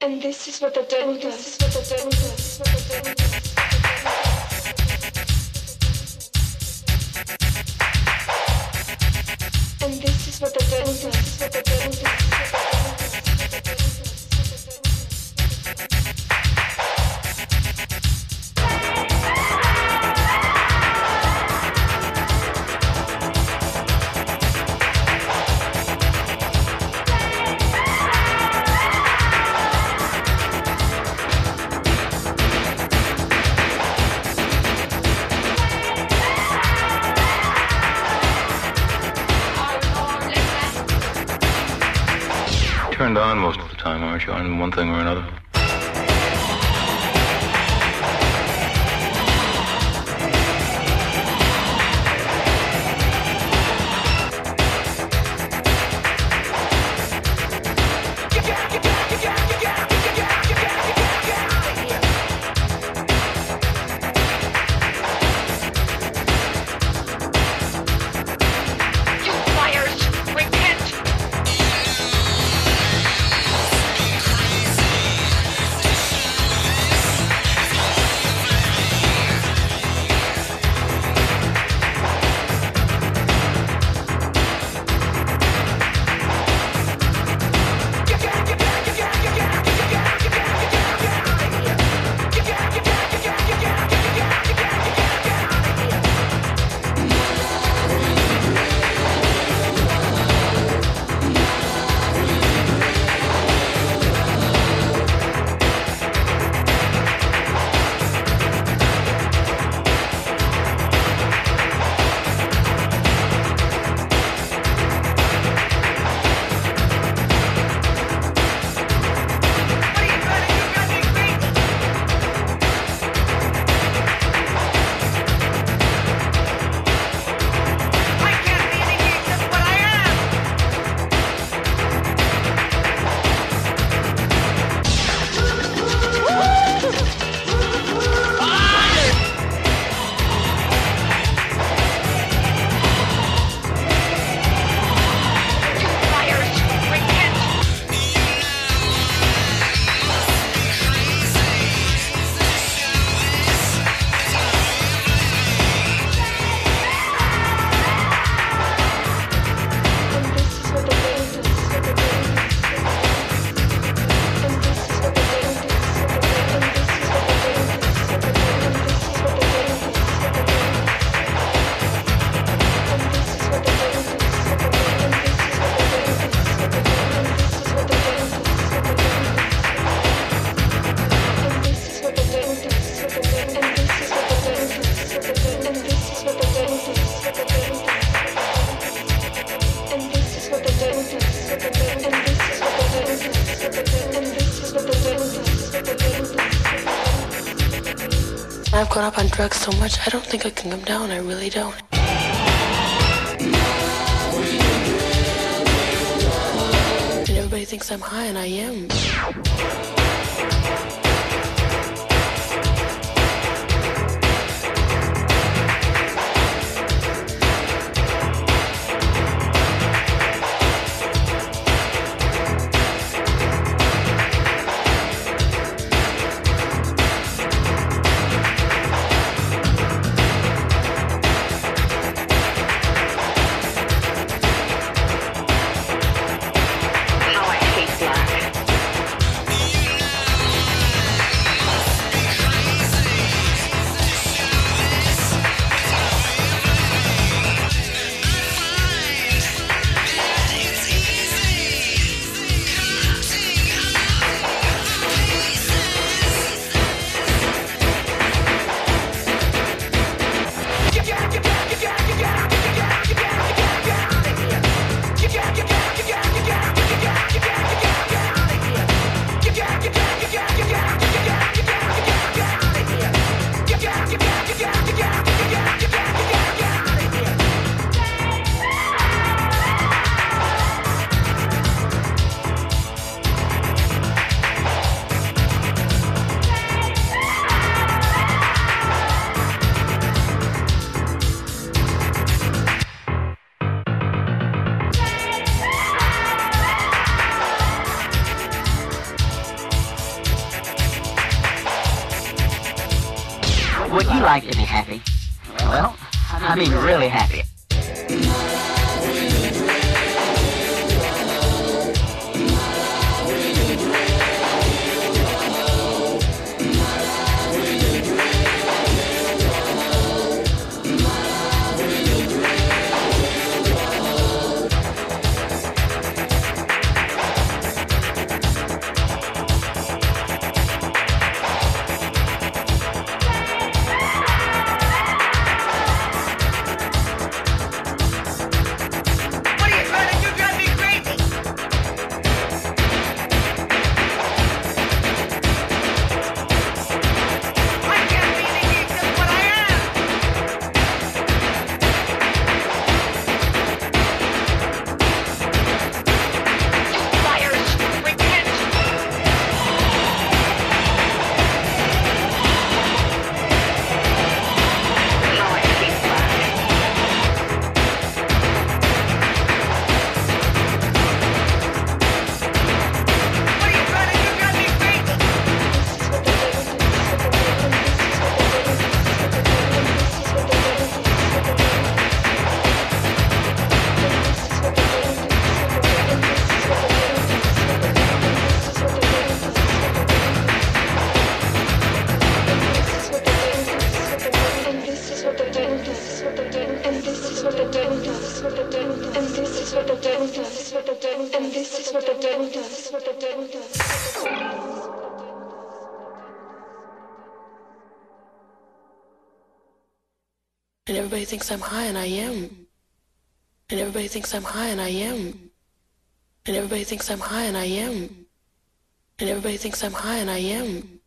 And this is what the devil does. This is what the devil does. Is. And this is what the devil does. This is what the devil does. Turned on most of the time, aren't you? On one thing or another. Caught up on drugs so much, I don't think I can come down. I really don't. And everybody thinks I'm high, and I am. Like to be happy? Well, I mean really happy. Is what. And this is what I do. This is what I do. This is what I do. And everybody thinks I'm high, and I am. And everybody thinks I'm high, and I am. And everybody thinks I'm high, and I am. And everybody thinks I'm high, and I am.